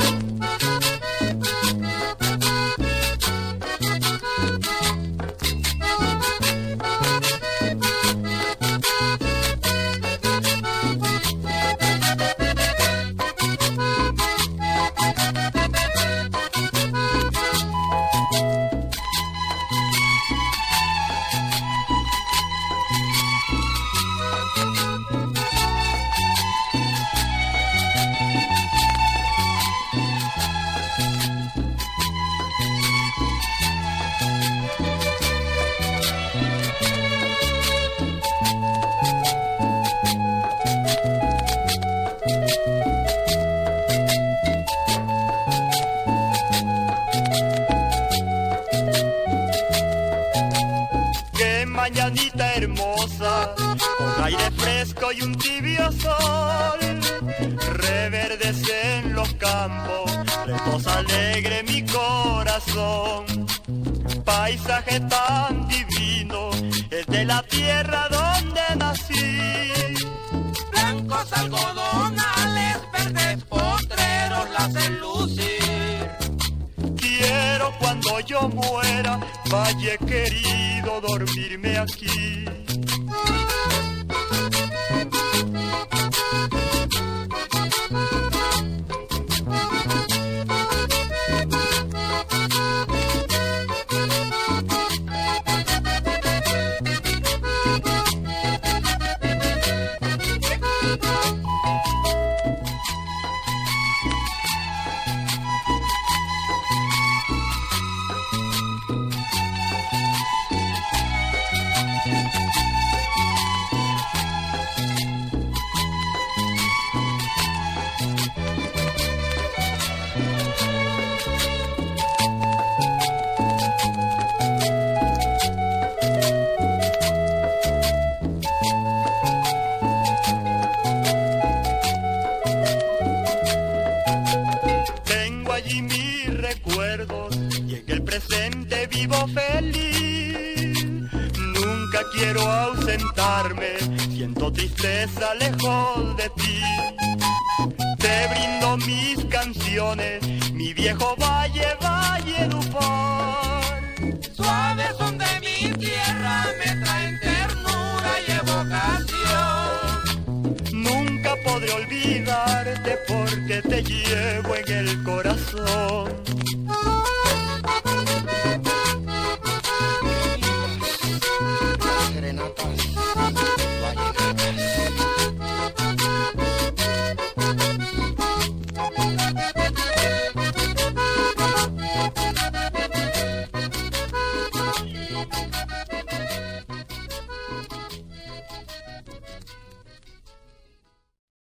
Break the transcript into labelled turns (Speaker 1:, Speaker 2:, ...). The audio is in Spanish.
Speaker 1: oh mañanita hermosa, con aire fresco y un tibio sol. Reverdece en los campos, reposa alegre mi corazón. Paisaje tan divino, es de la tierra donde nací.
Speaker 2: Blancos algodonales,
Speaker 1: cuando yo muera, valle querido, dormirme aquí. En el presente vivo feliz. Nunca quiero ausentarme, siento tristeza lejos de ti. Te brindo mis canciones, mi viejo valle, valle Dupar.
Speaker 2: Suaves son de mi tierra, me traen ternura y evocación.
Speaker 1: Nunca podré olvidarte porque te llevo en el corazón.